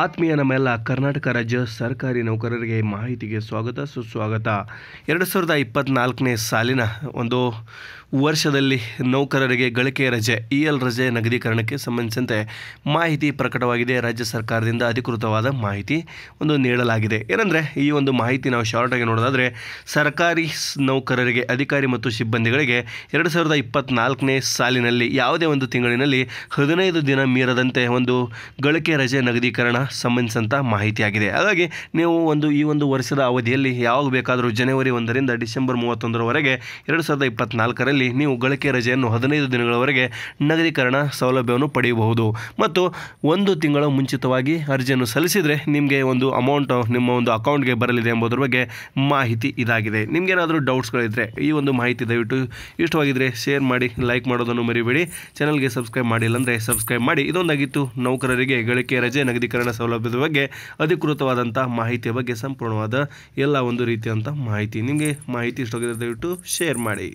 ಆತ್ಮೀಯ ನಮ್ಮೆಲ್ಲ ಕರ್ನಾಟಕ ರಾಜ್ಯ ಸರ್ಕಾರಿ ನೌಕರರಿಗೆ ಮಾಹಿತಿಗೆ ಸ್ವಾಗತ, ಸುಸ್ವಾಗತ. ಎರಡು ಸಾವಿರದ ಇಪ್ಪತ್ತ್ನಾಲ್ಕನೇ ಸಾಲಿನ ಒಂದು ವರ್ಷದಲ್ಲಿ ನೌಕರರಿಗೆ ಗಳಿಕೆ ರಜೆ, ಇ ಎಲ್ ರಜೆ ನಗದೀಕರಣಕ್ಕೆ ಸಂಬಂಧಿಸಿದಂತೆ ಮಾಹಿತಿ ಪ್ರಕಟವಾಗಿದೆ. ರಾಜ್ಯ ಸರ್ಕಾರದಿಂದ ಅಧಿಕೃತವಾದ ಮಾಹಿತಿ ಒಂದು ನೀಡಲಾಗಿದೆ. ಏನಂದರೆ, ಈ ಒಂದು ಮಾಹಿತಿ ನಾವು ಶಾರ್ಟಾಗಿ ನೋಡೋದಾದರೆ, ಸರ್ಕಾರಿ ನೌಕರರಿಗೆ, ಅಧಿಕಾರಿ ಮತ್ತು ಸಿಬ್ಬಂದಿಗಳಿಗೆ ಎರಡು ಸಾವಿರದ ಇಪ್ಪತ್ತ್ನಾಲ್ಕನೇ ಸಾಲಿನಲ್ಲಿ ಯಾವುದೇ ಒಂದು ತಿಂಗಳಿನಲ್ಲಿ ಹದಿನೈದು ದಿನ ಮೀರದಂತೆ ಒಂದು ಗಳಿಕೆ ರಜೆ ನಗದೀಕರಣ ಸಂಬಂಧಿಸಿದಂಥ ಮಾಹಿತಿಯಾಗಿದೆ. ಹಾಗಾಗಿ ನೀವು ಒಂದು ಈ ಒಂದು ವರ್ಷದ ಅವಧಿಯಲ್ಲಿ ಯಾವಾಗ ಬೇಕಾದರೂ ಜನವರಿ ಒಂದರಿಂದ ಡಿಸೆಂಬರ್ ಮೂವತ್ತೊಂದರವರೆಗೆ ಎರಡು ಸಾವಿರದ ಇಪ್ಪತ್ತ್ನಾಲ್ಕರಲ್ಲಿ ನೀವು ಗಳಿಕೆ ರಜೆಯನ್ನು ಹದಿನೈದು ದಿನಗಳವರೆಗೆ ನಗದೀಕರಣ ಸೌಲಭ್ಯವನ್ನು ಪಡೆಯಬಹುದು. ಮತ್ತು ಒಂದು ತಿಂಗಳ ಮುಂಚಿತವಾಗಿ ಅರ್ಜಿಯನ್ನು ಸಲ್ಲಿಸಿದರೆ ನಿಮಗೆ ಒಂದು ಅಮೌಂಟ್ ನಿಮ್ಮ ಒಂದು ಅಕೌಂಟ್ಗೆ ಬರಲಿದೆ ಎಂಬುದರ ಬಗ್ಗೆ ಮಾಹಿತಿ ಇದಾಗಿದೆ. ನಿಮಗೇನಾದರೂ ಡೌಟ್ಸ್ಗಳಿದ್ದರೆ ಈ ಒಂದು ಮಾಹಿತಿ ದಯವಿಟ್ಟು ಇಷ್ಟವಾಗಿದ್ದರೆ ಶೇರ್ ಮಾಡಿ ಲೈಕ್ ಮಾಡೋದನ್ನು ಮರಿಬೇಡಿ. ಚಾನಲ್ಗೆ ಸಬ್ಸ್ಕ್ರೈಬ್ ಮಾಡಿಲ್ಲ ಅಂದರೆ ಸಬ್ಸ್ಕ್ರೈಬ್ ಮಾಡಿ. ಇದೊಂದಾಗಿತ್ತು ನೌಕರರಿಗೆ ಗಳಿಕೆ ರಜೆ ನಗದೀಕರಣ ಸೌಲಭ್ಯದ ಬಗ್ಗೆ ಅಧಿಕೃತವಾದಂಥ ಮಾಹಿತಿಯ ಬಗ್ಗೆ ಸಂಪೂರ್ಣವಾದ ಎಲ್ಲ ಒಂದು ರೀತಿಯಂಥ ಮಾಹಿತಿ. ನಿಮಗೆ ಮಾಹಿತಿ ಇಷ್ಟೋಗಿದೆ ದಯವಿಟ್ಟು ಶೇರ್ ಮಾಡಿ.